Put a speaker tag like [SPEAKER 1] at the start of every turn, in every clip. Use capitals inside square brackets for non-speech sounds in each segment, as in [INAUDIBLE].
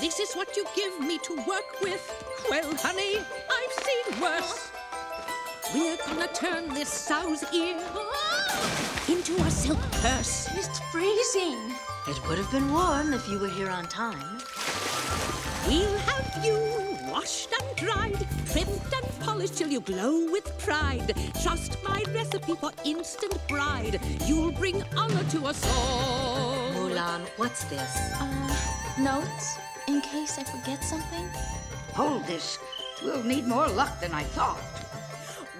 [SPEAKER 1] This is what you give me to work with. Well, honey, I've seen worse. We're gonna turn this sow's ear into a silk purse.
[SPEAKER 2] It's freezing.
[SPEAKER 3] It would have been warm if you were here on time.
[SPEAKER 1] We'll have you washed and dried, trimmed and polished till you glow with pride. Trust my recipe for instant bride. You'll bring honor to us all.
[SPEAKER 3] Mulan, what's this?
[SPEAKER 2] Uh, notes? In case I forget something?
[SPEAKER 4] Hold this. We'll need more luck than I thought.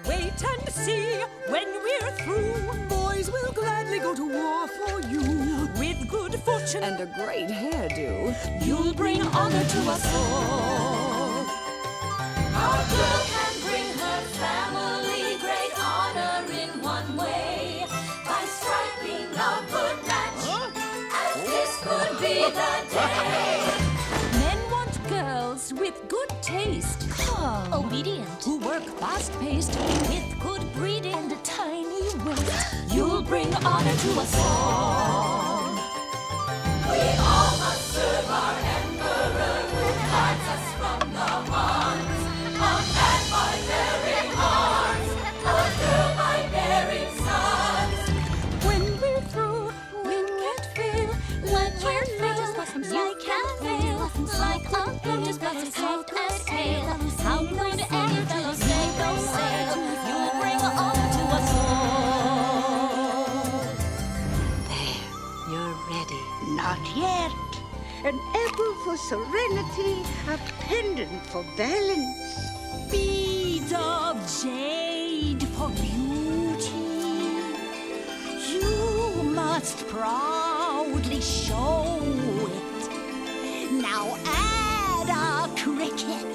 [SPEAKER 1] Wait and see when we're through.
[SPEAKER 5] Boys will gladly go to war for you.
[SPEAKER 1] With good fortune
[SPEAKER 5] And a great hairdo.
[SPEAKER 1] you'll bring honor to us all.
[SPEAKER 6] A girl can bring her family great honor in one way by striking a good match, as this could be the day.
[SPEAKER 1] Men want girls with good taste, calm,
[SPEAKER 2] Obedient.
[SPEAKER 1] who work fast-paced with good breeding and a tiny waist. [GASPS] You'll bring honor to us all. Like
[SPEAKER 2] a lotus blossom soft as hail. How could any fellow say no sale?
[SPEAKER 1] You'll bring honor to us all.
[SPEAKER 3] There, you're ready.
[SPEAKER 4] Not yet. An apple for serenity, a pendant for balance.
[SPEAKER 1] Beads of jade for beauty. You must proudly show it. Now a cricket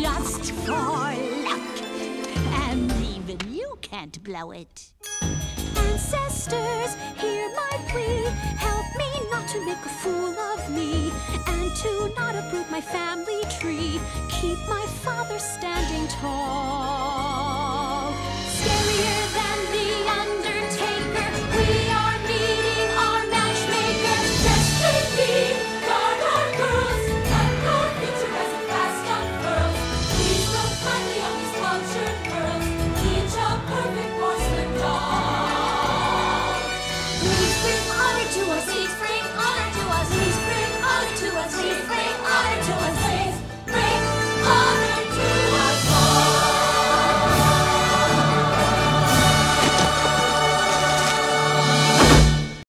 [SPEAKER 1] just for luck. And even you can't blow it. Ancestors, hear my plea. Help me not to make a fool of me, and to not uproot my family tree. Keep my father standing tall.